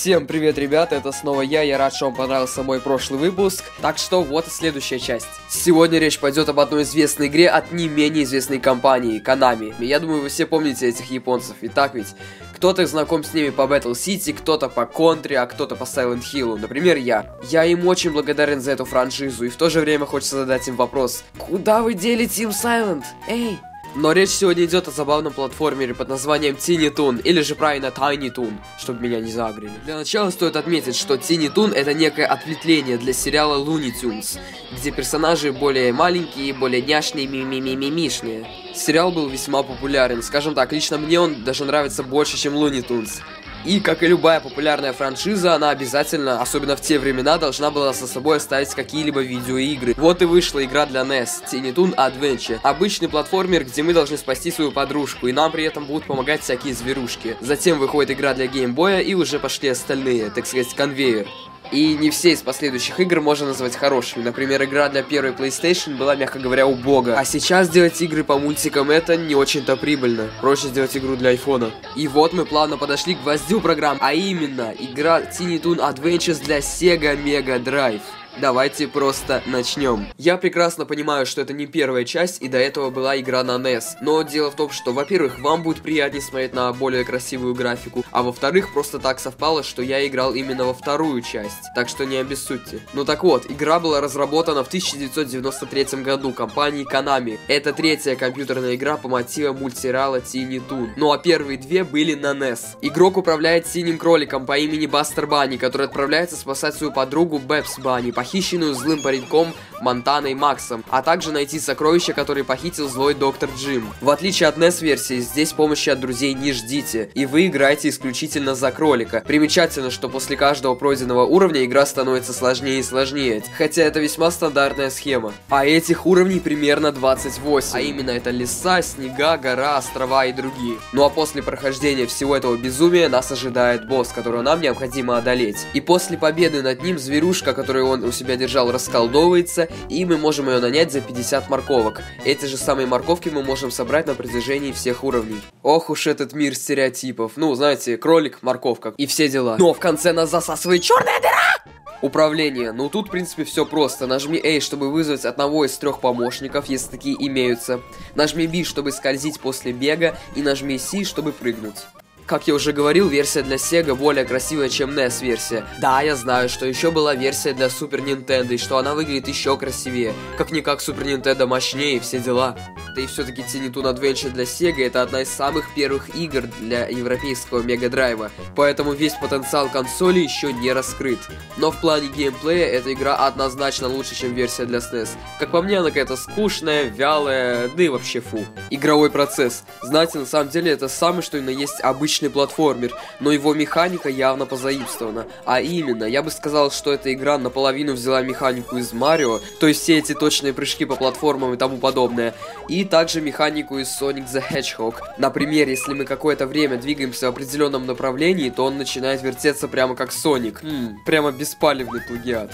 Всем привет, ребята, это снова я, я рад, что вам понравился мой прошлый выпуск. Так что вот следующая часть. Сегодня речь пойдет об одной известной игре от не менее известной компании, Konami. Я думаю, вы все помните этих японцев, и так ведь? Кто-то знаком с ними по Battle City, кто-то по Country, а кто-то по Silent Hill. Например, я. Я им очень благодарен за эту франшизу, и в то же время хочется задать им вопрос. Куда вы дели Team Silent? Эй, но речь сегодня идет о забавном платформере под названием Tiny Toon, или же правильно Tiny Toon, чтобы меня не загрели. Для начала стоит отметить, что Tiny Toon это некое ответвление для сериала Looney Tunes, где персонажи более маленькие, более няшные, ми-ми-ми-ми-мишные. Сериал был весьма популярен, скажем так, лично мне он даже нравится больше, чем Looney Tunes. И, как и любая популярная франшиза, она обязательно, особенно в те времена, должна была со собой оставить какие-либо видеоигры. Вот и вышла игра для NES, Tiny Toon Adventure. Обычный платформер, где мы должны спасти свою подружку, и нам при этом будут помогать всякие зверушки. Затем выходит игра для геймбоя, и уже пошли остальные, так сказать, конвейер. И не все из последующих игр можно назвать хорошими. Например, игра для первой PlayStation была, мягко говоря, убога. А сейчас делать игры по мультикам это не очень-то прибыльно. Проще сделать игру для айфона. И вот мы плавно подошли к гвоздю программ, а именно игра Tiny Toon Adventures для Sega Mega Drive. Давайте просто начнем. Я прекрасно понимаю, что это не первая часть, и до этого была игра на NES. Но дело в том, что, во-первых, вам будет приятнее смотреть на более красивую графику, а во-вторых, просто так совпало, что я играл именно во вторую часть. Так что не обессудьте. Ну так вот, игра была разработана в 1993 году компанией Konami. Это третья компьютерная игра по мотивам мультсериала Tiny Toon. Ну а первые две были на NES. Игрок управляет синим кроликом по имени Бастер Банни, который отправляется спасать свою подругу Бэбс Банни, похищенную злым пареньком Монтаной Максом, а также найти сокровища, которые похитил злой доктор Джим. В отличие от NES-версии, здесь помощи от друзей не ждите, и вы играете исключительно за кролика. Примечательно, что после каждого пройденного уровня игра становится сложнее и сложнее, хотя это весьма стандартная схема. А этих уровней примерно 28, а именно это леса, снега, гора, острова и другие. Ну а после прохождения всего этого безумия нас ожидает босс, которого нам необходимо одолеть. И после победы над ним зверушка, которую он у себя держал, расколдовывается, и мы можем ее нанять за 50 морковок. Эти же самые морковки мы можем собрать на протяжении всех уровней. Ох уж этот мир стереотипов. Ну, знаете, кролик, морковка и все дела. Но в конце нас засасывает черная дыра! Управление. Ну тут, в принципе, все просто. Нажми A, чтобы вызвать одного из трех помощников, если такие имеются. Нажми B, чтобы скользить после бега. И нажми C, чтобы прыгнуть. Как я уже говорил, версия для Sega более красивая, чем NES версия. Да, я знаю, что еще была версия для Super Nintendo, и что она выглядит еще красивее. Как-никак Super Nintendo мощнее, все дела. Да и все-таки Tiny Toon Adventure для Sega это одна из самых первых игр для европейского Мега Драйва, поэтому весь потенциал консоли еще не раскрыт. Но в плане геймплея эта игра однозначно лучше, чем версия для SNES. Как по мне, она какая-то скучная, вялая, да и вообще фу. Игровой процесс. Знаете, на самом деле это самый что и на есть обычный платформер, но его механика явно позаимствована. А именно, я бы сказал, что эта игра наполовину взяла механику из Марио, то есть все эти точные прыжки по платформам и тому подобное, и также механику из Sonic the Hedgehog. Например, если мы какое-то время двигаемся в определенном направлении, то он начинает вертеться прямо как Соник. Хм, прямо беспалевный плагиат.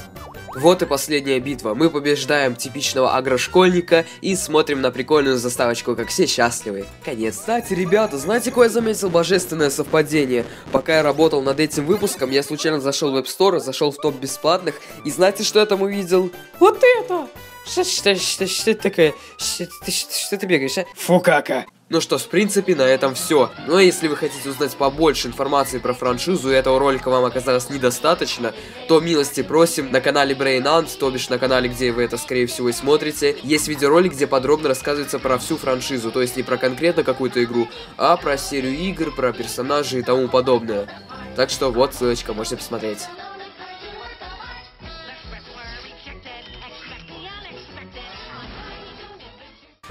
Вот и последняя битва. Мы побеждаем типичного агрошкольника и смотрим на прикольную заставочку, как все счастливы. Конец. Кстати, ребята, знаете, какое я заметил божественное совпадение? Пока я работал над этим выпуском, я случайно зашел в App Store, зашел в топ бесплатных, и знаете, что я там увидел? Вот это! Что, что, что, что это такое? Что, что, что, что ты бегаешь, а? Фукака! Ну что ж, в принципе, на этом все. Но если вы хотите узнать побольше информации про франшизу, и этого ролика вам оказалось недостаточно, то милости просим на канале Brain Ant, то бишь на канале, где вы это, скорее всего, и смотрите. Есть видеоролик, где подробно рассказывается про всю франшизу, то есть не про конкретно какую-то игру, а про серию игр, про персонажей и тому подобное. Так что вот ссылочка, можете посмотреть.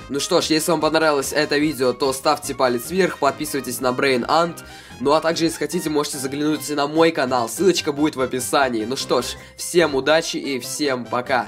Ну что ж, если вам понравилось это видео, то ставьте палец вверх, подписывайтесь на Brain Ant. Ну а также, если хотите, можете заглянуть на мой канал, ссылочка будет в описании. Ну что ж, всем удачи и всем пока.